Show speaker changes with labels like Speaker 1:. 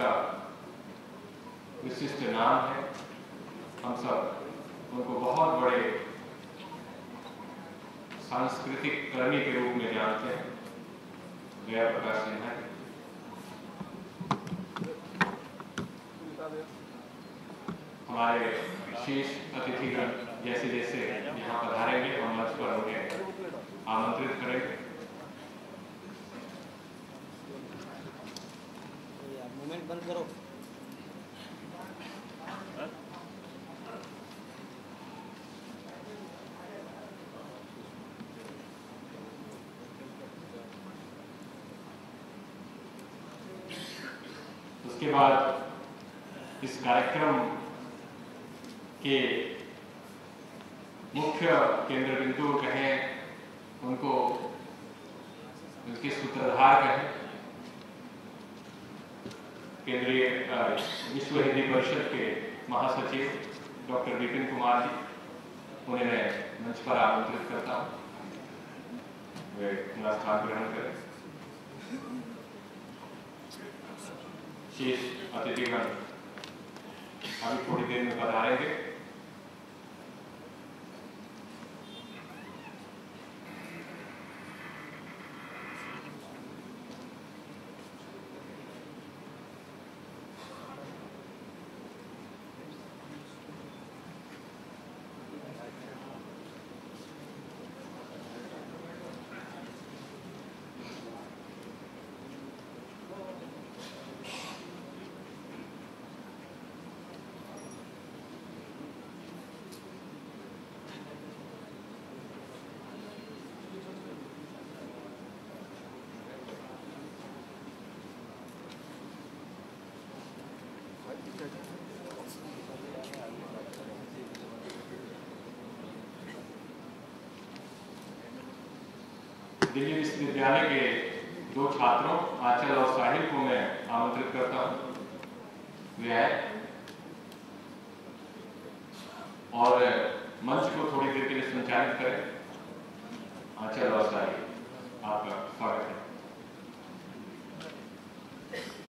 Speaker 1: जिनका विशिष्ट नाम है। हम सब उनको बहुत बड़े सांस्कृतिक कर्मी के रूप में जानते हैं। जया प्रकाश सिन्हा हमारे विशेष अतिथिगण जैसे जैसे यहाँ पधारेंगे हम मंच पर उन्हें आमंत्रित करेंगे उसके बाद इस कार्यक्रम के मुख्य केंद्र बिंदु कहें, उनको उनके सूत्रधार कहें। केंद्रीय विश्व हिंदी परिषद के महासचिव डॉक्टर विपिन कुमार जी, उन्हें मैं मंच पर आमंत्रित करता हूँ। वे अपना स्थान ग्रहण करें। शेष अतिथिगण अभी थोड़ी देर में पधारेंगे दिल्ली विश्वविद्यालय के दो छात्रों, आंचल और साहिल, को मैं आमंत्रित करता हूँ। वे आए। और मंच को थोड़ी देर के लिए संचालित करें। आंचल और साहिल।